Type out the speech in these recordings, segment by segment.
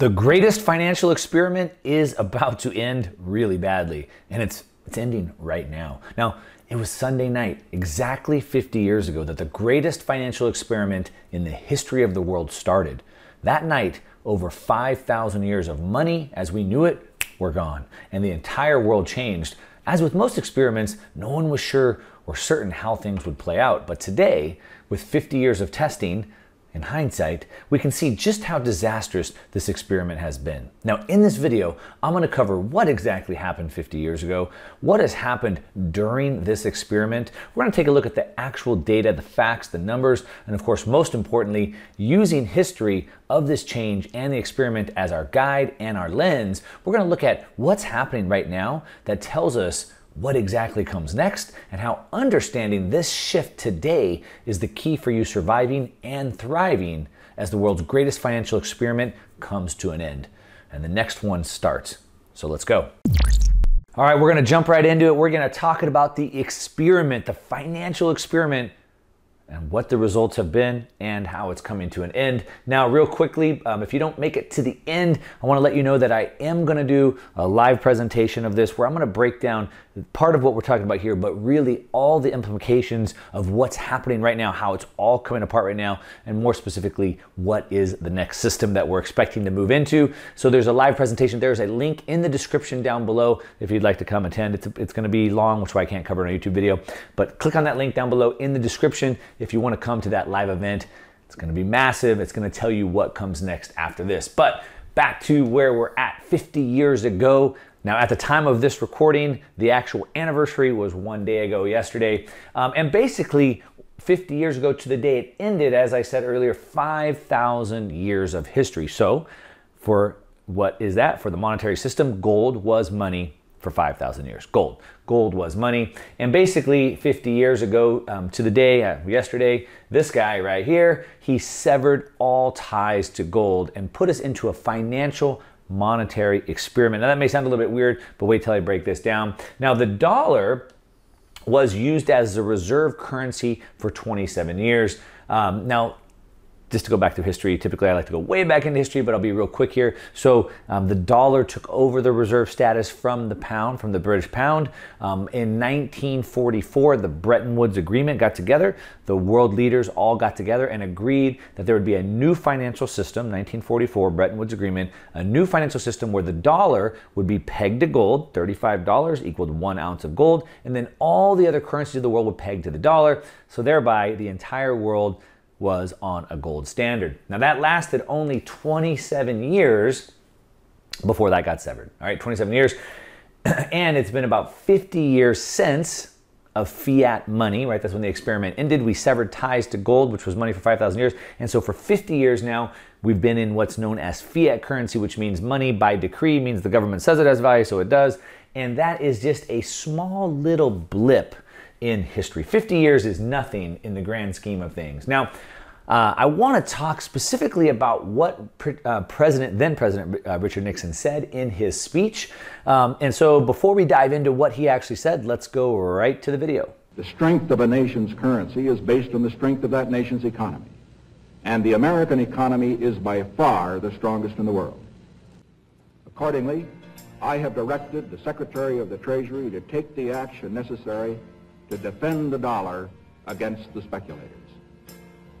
The greatest financial experiment is about to end really badly, and it's it's ending right now. Now, it was Sunday night, exactly 50 years ago, that the greatest financial experiment in the history of the world started. That night, over 5,000 years of money as we knew it were gone, and the entire world changed. As with most experiments, no one was sure or certain how things would play out, but today, with 50 years of testing, in hindsight, we can see just how disastrous this experiment has been. Now, in this video, I'm going to cover what exactly happened 50 years ago, what has happened during this experiment. We're going to take a look at the actual data, the facts, the numbers, and of course, most importantly, using history of this change and the experiment as our guide and our lens, we're going to look at what's happening right now that tells us what exactly comes next, and how understanding this shift today is the key for you surviving and thriving as the world's greatest financial experiment comes to an end. And the next one starts. So let's go. All right, we're gonna jump right into it. We're gonna talk about the experiment, the financial experiment and what the results have been and how it's coming to an end. Now, real quickly, um, if you don't make it to the end, I want to let you know that I am going to do a live presentation of this where I'm going to break down part of what we're talking about here, but really all the implications of what's happening right now, how it's all coming apart right now, and more specifically, what is the next system that we're expecting to move into. So there's a live presentation. There's a link in the description down below if you'd like to come attend. It's, it's going to be long, which why I can't cover in a YouTube video, but click on that link down below in the description if you want to come to that live event. It's going to be massive. It's going to tell you what comes next after this. But back to where we're at 50 years ago. Now, at the time of this recording, the actual anniversary was one day ago yesterday. Um, and basically, 50 years ago to the day it ended, as I said earlier, 5,000 years of history. So, for what is that? For the monetary system, gold was money for 5,000 years. Gold. Gold was money. And basically, 50 years ago um, to the day, uh, yesterday, this guy right here, he severed all ties to gold and put us into a financial monetary experiment. Now, that may sound a little bit weird, but wait till I break this down. Now, the dollar was used as the reserve currency for 27 years. Um, now, just to go back to history, typically I like to go way back into history, but I'll be real quick here. So um, the dollar took over the reserve status from the pound, from the British pound. Um, in 1944, the Bretton Woods Agreement got together. The world leaders all got together and agreed that there would be a new financial system, 1944 Bretton Woods Agreement, a new financial system where the dollar would be pegged to gold, $35 equaled one ounce of gold, and then all the other currencies of the world would peg to the dollar. So thereby the entire world was on a gold standard. Now that lasted only 27 years before that got severed. All right, 27 years. and it's been about 50 years since of fiat money, right? That's when the experiment ended. We severed ties to gold, which was money for 5,000 years. And so for 50 years now, we've been in what's known as fiat currency, which means money by decree, means the government says it has value, so it does. And that is just a small little blip in history. 50 years is nothing in the grand scheme of things. Now, uh, I want to talk specifically about what pre- uh, President, then President uh, Richard Nixon said in his speech. Um, and so before we dive into what he actually said, let's go right to the video. The strength of a nation's currency is based on the strength of that nation's economy. And the American economy is by far the strongest in the world. Accordingly, I have directed the Secretary of the Treasury to take the action necessary to defend the dollar against the speculators.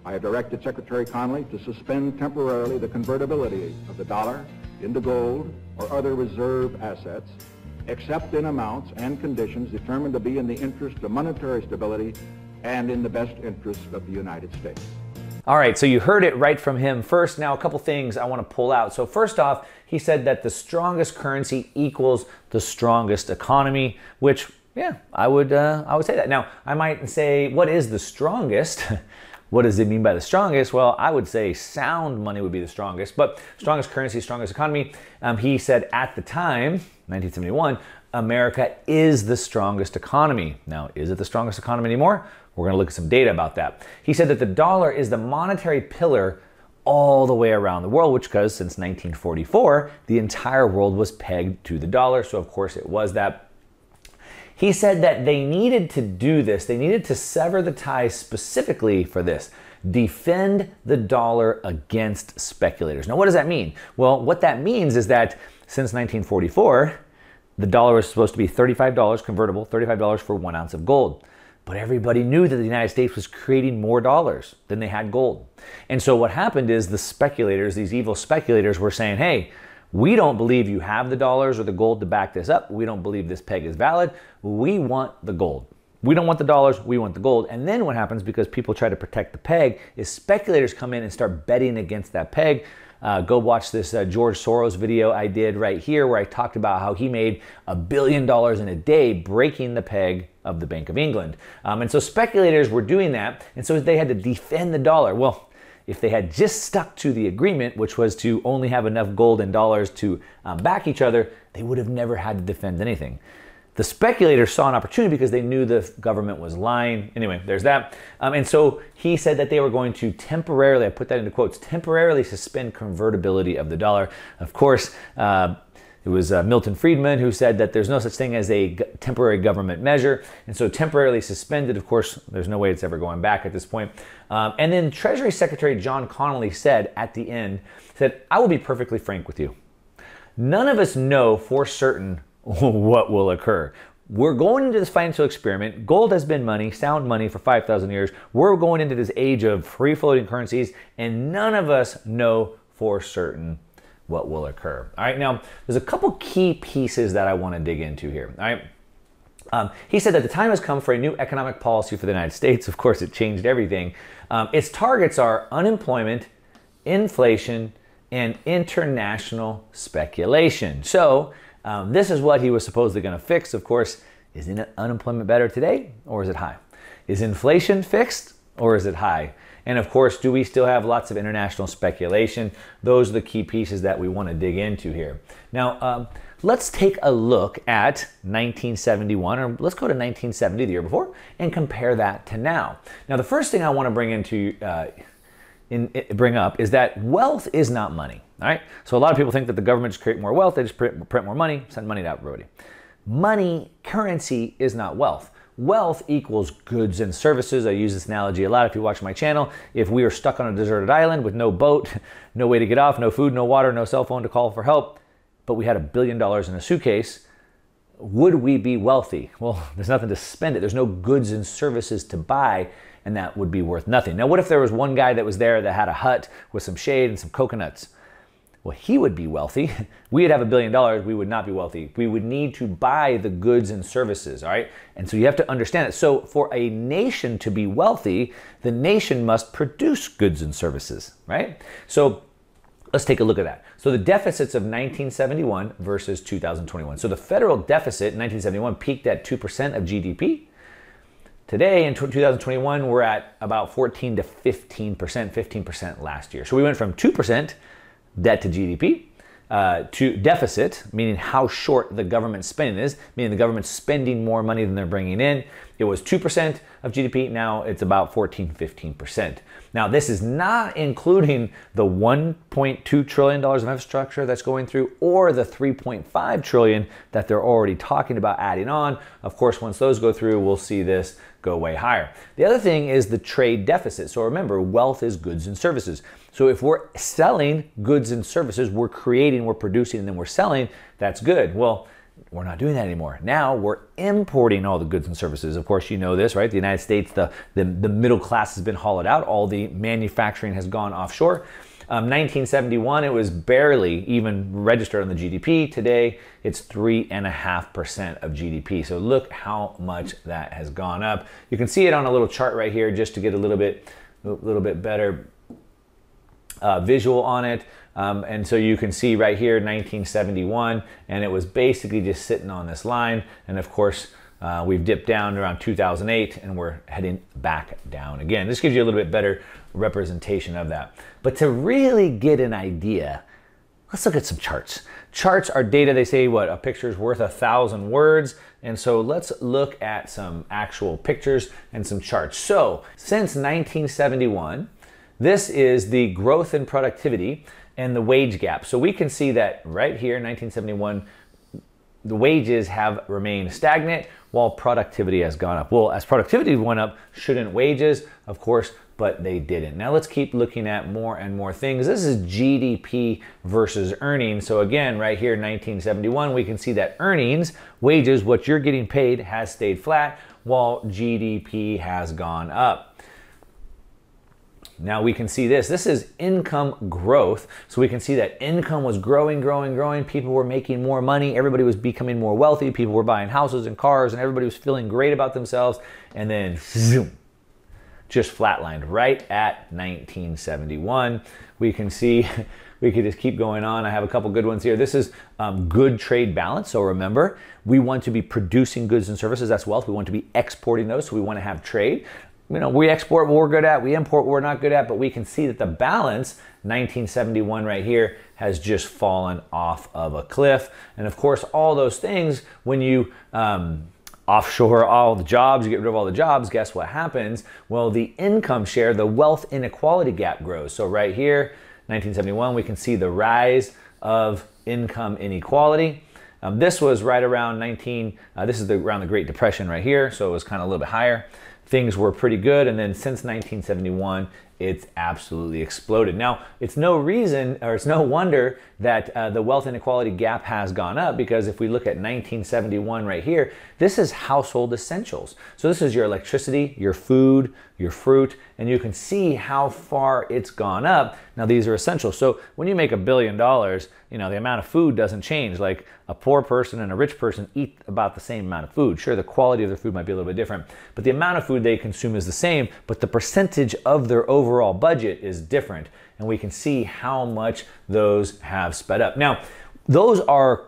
I have directed Secretary Connally to suspend temporarily the convertibility of the dollar into gold or other reserve assets, except in amounts and conditions determined to be in the interest of monetary stability and in the best interest of the United States. All right, so you heard it right from him first. Now, a couple things I want to pull out. So, first off, he said that the strongest currency equals the strongest economy, which, yeah, I would, uh, I would say that. Now, I might say, what is the strongest? What does it mean by the strongest? Well, I would say sound money would be the strongest, but strongest currency, strongest economy. Um, he said at the time, 1971, America is the strongest economy. Now, is it the strongest economy anymore? We're going to look at some data about that. He said that the dollar is the monetary pillar all the way around the world, which because since 1944, the entire world was pegged to the dollar. So, of course, it was that. He said that they needed to do this, they needed to sever the ties specifically for this. defend the dollar against speculators. Now, what does that mean? Well, what that means is that since 1944, the dollar was supposed to be $35 convertible, $35 for one ounce of gold. But everybody knew that the United States was creating more dollars than they had gold. And so what happened is the speculators, these evil speculators, were saying, hey, we don't believe you have the dollars or the gold to back this up. We don't believe this peg is valid. We want the gold. We don't want the dollars, we want the gold. And then what happens because people try to protect the peg is speculators come in and start betting against that peg. Uh, go watch this uh, George Soros video I did right here where I talked about how he made a billion dollars in a day breaking the peg of the Bank of England. Um, and so speculators were doing that, and so they had to defend the dollar. Well, if they had just stuck to the agreement, which was to only have enough gold and dollars to um, back each other, they would have never had to defend anything. The speculators saw an opportunity because they knew the government was lying. Anyway, there's that. Um, and so he said that they were going to temporarily, I put that into quotes, temporarily suspend convertibility of the dollar. Of course, uh, it was uh, Milton Friedman who said that there's no such thing as a g- temporary government measure. And so temporarily suspended, of course, there's no way it's ever going back at this point. Um, and then Treasury Secretary John Connally said at the end, said, I will be perfectly frank with you. None of us know for certain what will occur. We're going into this financial experiment. Gold has been money, sound money for 5,000 years. We're going into this age of free floating currencies, and none of us know for certain what will occur. All right, now there's a couple key pieces that I want to dig into here. All right. Um, he said that the time has come for a new economic policy for the United States. Of course, it changed everything. Um, its targets are unemployment, inflation, and international speculation. So, um, this is what he was supposedly going to fix. Of course, is unemployment better today or is it high? Is inflation fixed or is it high? And of course, do we still have lots of international speculation? Those are the key pieces that we want to dig into here. Now, um, let's take a look at 1971, or let's go to 1970, the year before, and compare that to now. Now, the first thing I want to bring into uh, in, bring up is that wealth is not money. All right. So a lot of people think that the government just create more wealth, they just print, print more money, send money to everybody. Money, currency is not wealth. Wealth equals goods and services. I use this analogy a lot if you watch my channel. If we are stuck on a deserted island with no boat, no way to get off, no food, no water, no cell phone to call for help, but we had a billion dollars in a suitcase, would we be wealthy? Well, there's nothing to spend it. There's no goods and services to buy, and that would be worth nothing. Now, what if there was one guy that was there that had a hut with some shade and some coconuts? Well, he would be wealthy. We'd have a billion dollars. We would not be wealthy. We would need to buy the goods and services, all right? And so you have to understand it. So, for a nation to be wealthy, the nation must produce goods and services, right? So, let's take a look at that. So, the deficits of 1971 versus 2021. So, the federal deficit in 1971 peaked at 2% of GDP. Today in 2021, we're at about 14 to 15%, 15% last year. So, we went from 2% debt to GDP, uh, to deficit, meaning how short the government spending is, meaning the government's spending more money than they're bringing in. It was 2% of GDP, now it's about 14, 15%. Now, this is not including the $1.2 trillion of infrastructure that's going through or the 3.5 trillion that they're already talking about adding on. Of course, once those go through, we'll see this go way higher. The other thing is the trade deficit. So remember, wealth is goods and services. So if we're selling goods and services, we're creating, we're producing, and then we're selling, that's good. Well, we're not doing that anymore. Now we're importing all the goods and services. Of course, you know this, right? The United States, the, the, the middle class has been hollowed out. All the manufacturing has gone offshore. Um, 1971, it was barely even registered on the GDP. Today, it's 3.5% of GDP. So look how much that has gone up. You can see it on a little chart right here just to get a little bit, a little bit better uh, visual on it. Um, and so you can see right here, 1971, and it was basically just sitting on this line. And of course, uh, we've dipped down around 2008 and we're heading back down again. This gives you a little bit better representation of that. But to really get an idea, let's look at some charts. Charts are data, they say what, a picture is worth a thousand words. And so let's look at some actual pictures and some charts. So since 1971, this is the growth in productivity and the wage gap. So we can see that right here, 1971, the wages have remained stagnant while productivity has gone up. Well, as productivity went up, shouldn't wages? Of course, but they didn't. Now let's keep looking at more and more things. This is GDP versus earnings. So again, right here, 1971, we can see that earnings, wages, what you're getting paid has stayed flat while GDP has gone up. Now we can see this. This is income growth. So we can see that income was growing, growing, growing. People were making more money. Everybody was becoming more wealthy. People were buying houses and cars, and everybody was feeling great about themselves. And then, zoom, just flatlined right at 1971. We can see. We could just keep going on. I have a couple good ones here. This is um, good trade balance. So remember, we want to be producing goods and services. That's wealth. We want to be exporting those. So we want to have trade you know, we export what we're good at, we import what we're not good at, but we can see that the balance, 1971 right here, has just fallen off of a cliff. And of course, all those things, when you um, offshore all the jobs, you get rid of all the jobs, guess what happens? Well, the income share, the wealth inequality gap grows. So right here, 1971, we can see the rise of income inequality. Um, this was right around 19, uh, this is the, around the Great Depression right here, so it was kind of a little bit higher things were pretty good. And then since 1971, it's absolutely exploded. Now, it's no reason or it's no wonder that uh, the wealth inequality gap has gone up because if we look at 1971 right here, this is household essentials. So this is your electricity, your food, your fruit, and you can see how far it's gone up. Now these are essential. So when you make a billion dollars, you know, the amount of food doesn't change. Like a poor person and a rich person eat about the same amount of food. Sure, the quality of their food might be a little bit different, but the amount of food they consume is the same, but the percentage of their overall budget is different. And we can see how much those have sped up. Now, those are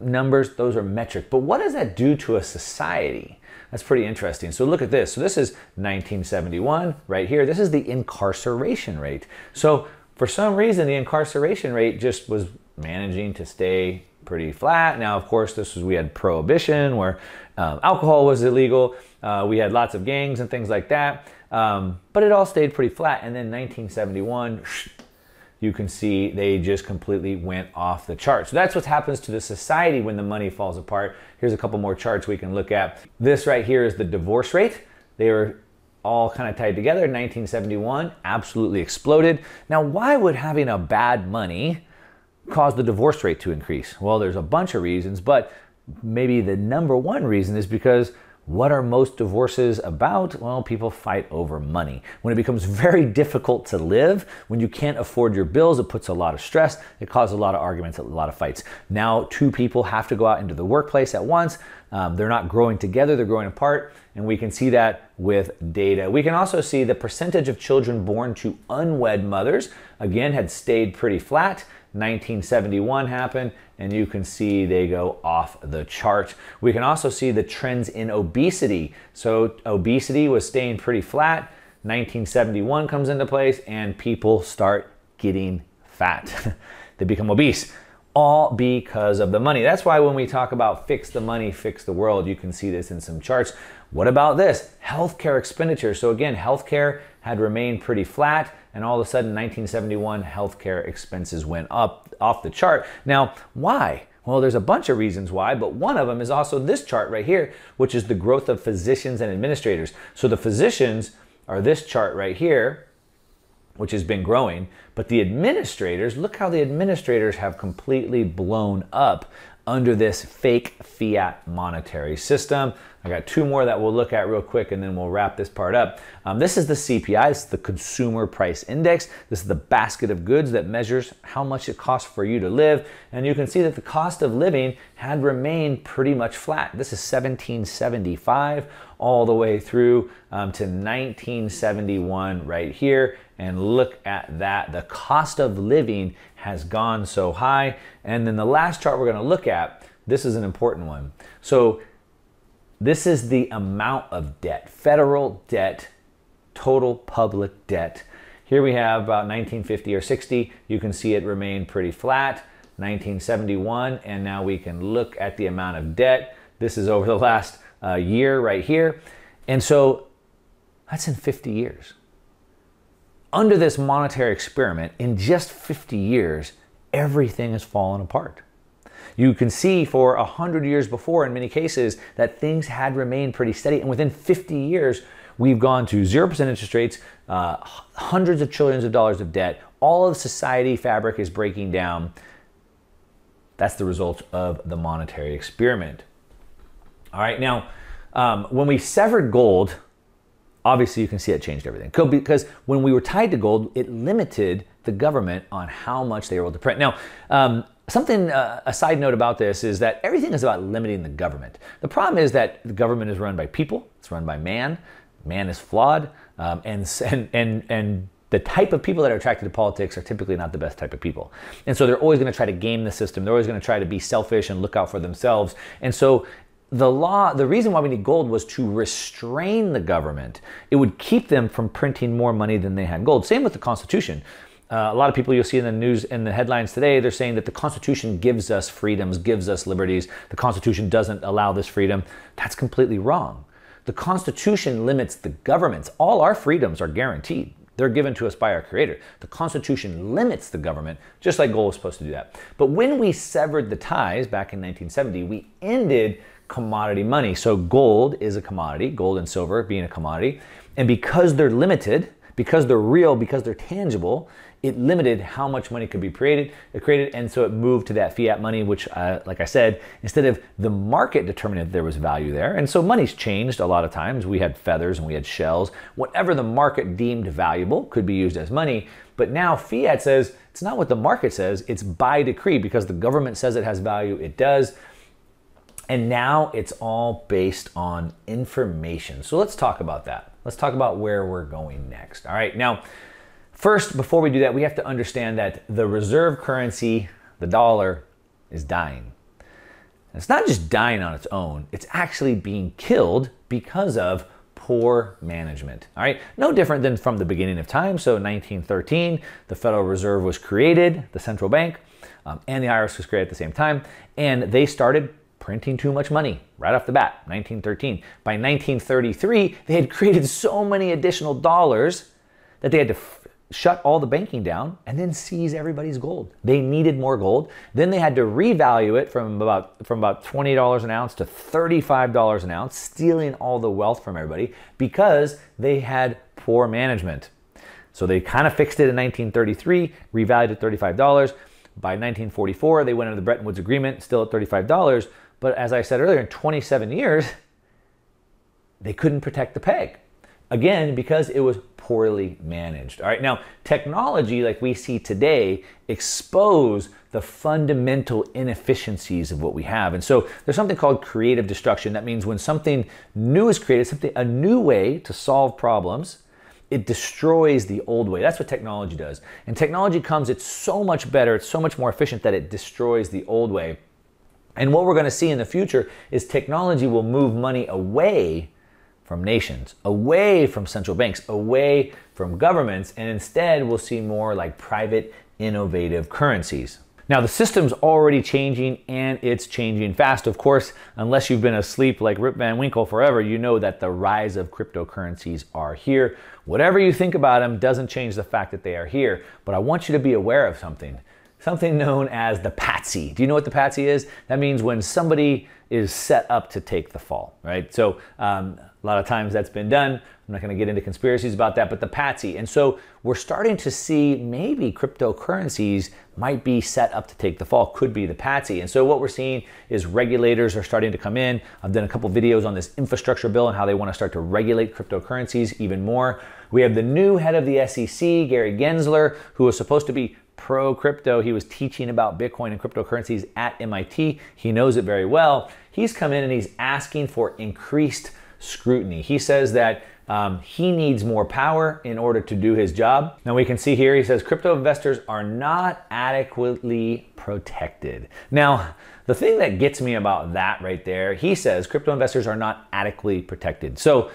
numbers, those are metric, but what does that do to a society? That's pretty interesting. So look at this. So this is 1971 right here. This is the incarceration rate. So for some reason, the incarceration rate just was managing to stay pretty flat. Now, of course, this was we had prohibition where um, alcohol was illegal. Uh, we had lots of gangs and things like that. Um, but it all stayed pretty flat. And then 1971, you can see they just completely went off the chart. So that's what happens to the society when the money falls apart. Here's a couple more charts we can look at. This right here is the divorce rate. They were all kind of tied together. 1971 absolutely exploded. Now, why would having a bad money cause the divorce rate to increase? Well, there's a bunch of reasons, but maybe the number one reason is because what are most divorces about? Well, people fight over money. When it becomes very difficult to live, when you can't afford your bills, it puts a lot of stress. It causes a lot of arguments, a lot of fights. Now, two people have to go out into the workplace at once. Um, they're not growing together, they're growing apart. And we can see that with data. We can also see the percentage of children born to unwed mothers, again, had stayed pretty flat. 1971 happened, and you can see they go off the chart. We can also see the trends in obesity. So obesity was staying pretty flat. 1971 comes into place, and people start getting fat. they become obese all because of the money. That's why when we talk about fix the money, fix the world, you can see this in some charts. What about this? Healthcare expenditure. So again, healthcare had remained pretty flat and all of a sudden 1971 healthcare expenses went up off the chart. Now, why? Well, there's a bunch of reasons why, but one of them is also this chart right here, which is the growth of physicians and administrators. So the physicians are this chart right here, which has been growing, but the administrators, look how the administrators have completely blown up under this fake fiat monetary system. I got two more that we'll look at real quick and then we'll wrap this part up. Um, this is the CPI, this is the Consumer Price Index. This is the basket of goods that measures how much it costs for you to live. And you can see that the cost of living had remained pretty much flat. This is 1775 all the way through um, to 1971 right here. And look at that. The cost of living has gone so high. And then the last chart we're going to look at, this is an important one. So this is the amount of debt, federal debt, total public debt. Here we have about 1950 or 60. You can see it remained pretty flat. 1971, and now we can look at the amount of debt. This is over the last uh, year right here. And so that's in 50 years. Under this monetary experiment, in just 50 years, everything has fallen apart. You can see for 100 years before, in many cases, that things had remained pretty steady. And within 50 years, we've gone to 0% interest rates, uh, hundreds of trillions of dollars of debt. All of society fabric is breaking down. That's the result of the monetary experiment. All right, now, um, when we severed gold, obviously you can see it changed everything. Because when we were tied to gold, it limited the government on how much they were able to print. Now, um, something, uh, a side note about this is that everything is about limiting the government. The problem is that the government is run by people, it's run by man. Man is flawed, um, and, and, and, and the type of people that are attracted to politics are typically not the best type of people. And so they're always going to try to game the system. They're always going to try to be selfish and look out for themselves. And so the law, the reason why we need gold was to restrain the government. It would keep them from printing more money than they had gold. Same with the Constitution. Uh, a lot of people you'll see in the news in the headlines today, they're saying that the Constitution gives us freedoms, gives us liberties. The Constitution doesn't allow this freedom. That's completely wrong. The Constitution limits the governments. All our freedoms are guaranteed. They're given to us by our Creator. The Constitution limits the government, just like gold was supposed to do that. But when we severed the ties back in 1970, we ended commodity money. So gold is a commodity, gold and silver being a commodity. And because they're limited, because they're real, because they're tangible, it limited how much money could be created, created, and so it moved to that fiat money, which, uh, like I said, instead of the market determining that there was value there, and so money's changed a lot of times. We had feathers and we had shells. Whatever the market deemed valuable could be used as money. But now fiat says it's not what the market says; it's by decree because the government says it has value. It does. And now it's all based on information. So let's talk about that. Let's talk about where we're going next. All right. Now, first, before we do that, we have to understand that the reserve currency, the dollar, is dying. it's not just dying on its own, it's actually being killed because of poor management. All right, no different than from the beginning of time. So, 1913, the Federal Reserve was created, the central bank, um, and the IRS was created at the same time, and they started printing too much money right off the bat, 1913. By 1933, they had created so many additional dollars that they had to shut all the banking down and then seize everybody's gold. They needed more gold. Then they had to revalue it from about from about $20 an ounce to $35 an ounce, stealing all the wealth from everybody because they had poor management. So they kind of fixed it in 1933, revalued at $35. By 1944, they went into the Bretton Woods Agreement, still at $35. But as I said earlier, in 27 years, they couldn't protect the peg. Again, because it was poorly managed. All right, now technology like we see today expose the fundamental inefficiencies of what we have. And so there's something called creative destruction. That means when something new is created, something a new way to solve problems, it destroys the old way. That's what technology does. And technology comes, it's so much better, it's so much more efficient that it destroys the old way. And what we're going to see in the future is technology will move money away from nations, away from central banks, away from governments, and instead we'll see more like private innovative currencies. Now, the system's already changing and it's changing fast. Of course, unless you've been asleep like Rip Van Winkle forever, you know that the rise of cryptocurrencies are here. Whatever you think about them doesn't change the fact that they are here. But I want you to be aware of something something known as the patsy. Do you know what the patsy is? That means when somebody is set up to take the fall, right? So um, a lot of times that's been done. I'm not going to get into conspiracies about that, but the patsy. And so we're starting to see maybe cryptocurrencies might be set up to take the fall, could be the patsy. And so what we're seeing is regulators are starting to come in. I've done a couple videos on this infrastructure bill and how they want to start to regulate cryptocurrencies even more. We have the new head of the SEC, Gary Gensler, who was supposed to be pro crypto. He was teaching about Bitcoin and cryptocurrencies at MIT. He knows it very well. He's come in and he's asking for increased scrutiny. He says that um, he needs more power in order to do his job. Now we can see here, he says crypto investors are not adequately protected. Now, the thing that gets me about that right there, he says crypto investors are not adequately protected. So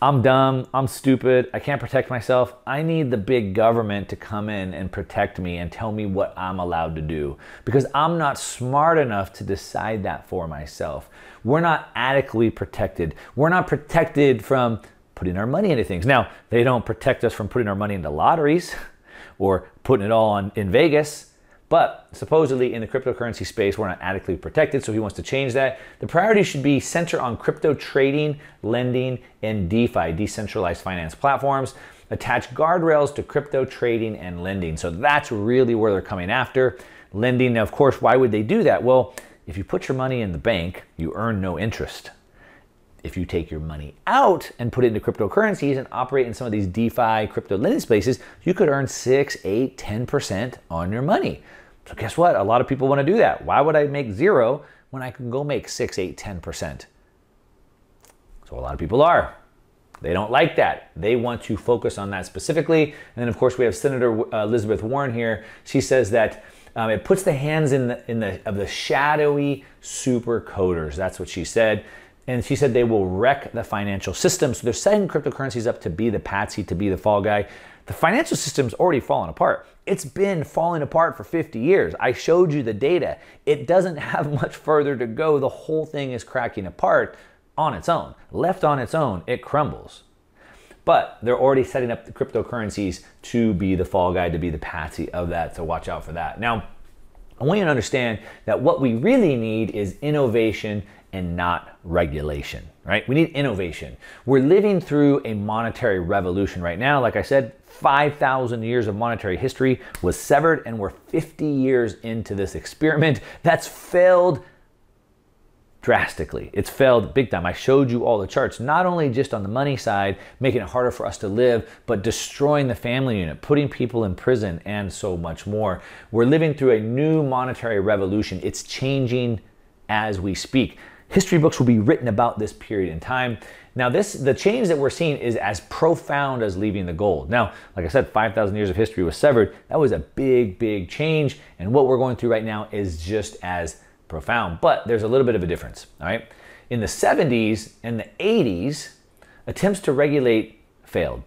I'm dumb, I'm stupid, I can't protect myself. I need the big government to come in and protect me and tell me what I'm allowed to do because I'm not smart enough to decide that for myself. We're not adequately protected. We're not protected from putting our money into things. Now, they don't protect us from putting our money into lotteries or putting it all on, in Vegas, But supposedly in the cryptocurrency space, we're not adequately protected, so he wants to change that. The priority should be center on crypto trading, lending, and DeFi, decentralized finance platforms. Attach guardrails to crypto trading and lending. So that's really where they're coming after. Lending, of course, why would they do that? Well, if you put your money in the bank, you earn no interest if you take your money out and put it into cryptocurrencies and operate in some of these DeFi crypto lending spaces, you could earn 6, 8, 10% on your money. So guess what? A lot of people want to do that. Why would I make zero when I can go make 6, 8, 10%? So a lot of people are. They don't like that. They want to focus on that specifically. And then, of course, we have Senator uh, Elizabeth Warren here. She says that um, it puts the hands in the, in the of the shadowy super coders. That's what she said. And she said they will wreck the financial system. So they're setting cryptocurrencies up to be the patsy, to be the fall guy. The financial system's already fallen apart. It's been falling apart for 50 years. I showed you the data. It doesn't have much further to go. The whole thing is cracking apart on its own. Left on its own, it crumbles. But they're already setting up the cryptocurrencies to be the fall guy, to be the patsy of that. So watch out for that. Now, I want you to understand that what we really need is innovation and not regulation, right? We need innovation. We're living through a monetary revolution right now. Like I said, 5,000 years of monetary history was severed, and we're 50 years into this experiment that's failed drastically. It's failed big time. I showed you all the charts, not only just on the money side, making it harder for us to live, but destroying the family unit, putting people in prison, and so much more. We're living through a new monetary revolution. It's changing as we speak. History books will be written about this period in time. Now, this the change that we're seeing is as profound as leaving the gold. Now, like I said, 5,000 years of history was severed. That was a big, big change, and what we're going through right now is just as profound. But there's a little bit of a difference. All right, in the 70s and the 80s, attempts to regulate failed.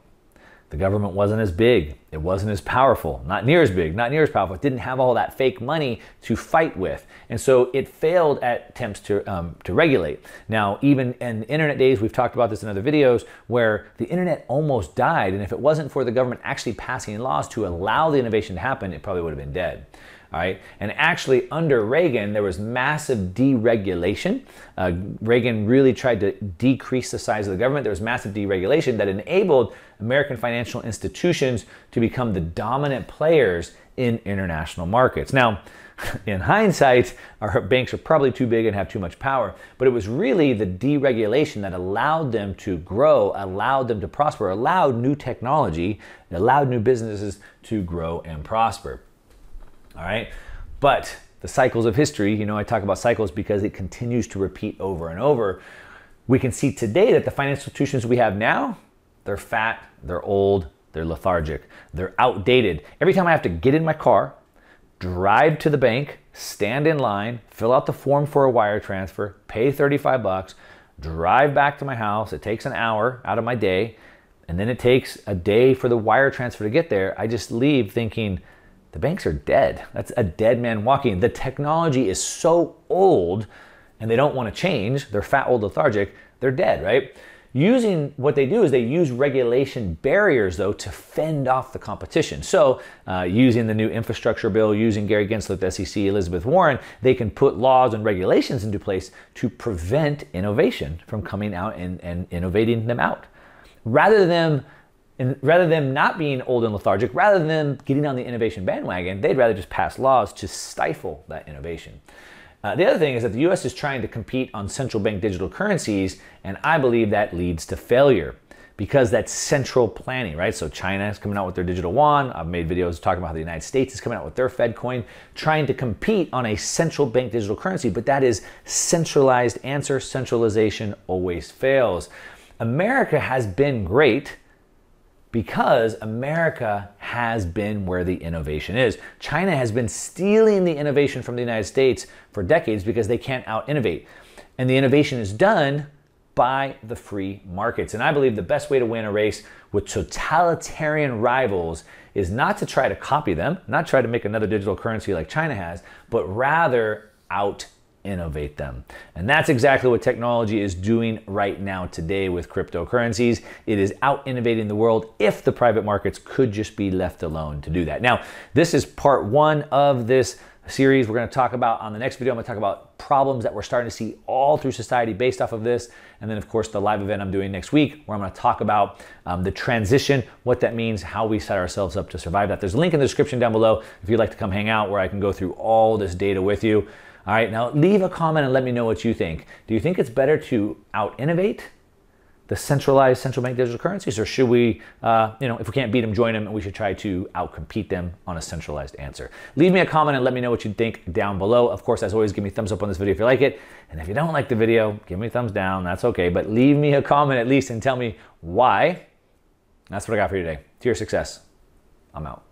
The government wasn't as big, it wasn't as powerful, not near as big, not near as powerful. It didn't have all that fake money to fight with. And so it failed at attempts to, um, to regulate. Now, even in internet days, we've talked about this in other videos, where the internet almost died. And if it wasn't for the government actually passing laws to allow the innovation to happen, it probably would have been dead. All right. And actually, under Reagan, there was massive deregulation. Uh, Reagan really tried to decrease the size of the government. There was massive deregulation that enabled American financial institutions to become the dominant players in international markets. Now, in hindsight, our banks are probably too big and have too much power, but it was really the deregulation that allowed them to grow, allowed them to prosper, allowed new technology, allowed new businesses to grow and prosper. All right. But the cycles of history, you know, I talk about cycles because it continues to repeat over and over. We can see today that the financial institutions we have now, they're fat, they're old, they're lethargic, they're outdated. Every time I have to get in my car, drive to the bank, stand in line, fill out the form for a wire transfer, pay 35 bucks, drive back to my house. It takes an hour out of my day, and then it takes a day for the wire transfer to get there. I just leave thinking, the banks are dead. That's a dead man walking. The technology is so old and they don't want to change. They're fat, old, lethargic. They're dead, right? Using what they do is they use regulation barriers, though, to fend off the competition. So, uh, using the new infrastructure bill, using Gary Gensler, the SEC, Elizabeth Warren, they can put laws and regulations into place to prevent innovation from coming out and, and innovating them out. Rather than and rather than not being old and lethargic, rather than getting on the innovation bandwagon, they'd rather just pass laws to stifle that innovation. Uh, the other thing is that the US is trying to compete on central bank digital currencies, and I believe that leads to failure because that's central planning, right? So China is coming out with their digital yuan. I've made videos talking about how the United States is coming out with their Fed coin, trying to compete on a central bank digital currency, but that is centralized answer. Centralization always fails. America has been great because America has been where the innovation is. China has been stealing the innovation from the United States for decades because they can't out innovate. And the innovation is done by the free markets. And I believe the best way to win a race with totalitarian rivals is not to try to copy them, not try to make another digital currency like China has, but rather out innovate them. And that's exactly what technology is doing right now today with cryptocurrencies. It is out innovating the world if the private markets could just be left alone to do that. Now, this is part one of this series we're going to talk about on the next video. I'm going to talk about problems that we're starting to see all through society based off of this. And then, of course, the live event I'm doing next week where I'm going to talk about um, the transition, what that means, how we set ourselves up to survive that. There's a link in the description down below if you'd like to come hang out where I can go through all this data with you. All right, now leave a comment and let me know what you think. Do you think it's better to out innovate the centralized central bank digital currencies, or should we, uh, you know, if we can't beat them, join them, and we should try to outcompete them on a centralized answer? Leave me a comment and let me know what you think down below. Of course, as always, give me thumbs up on this video if you like it, and if you don't like the video, give me a thumbs down. That's okay, but leave me a comment at least and tell me why. That's what I got for you today. To your success, I'm out.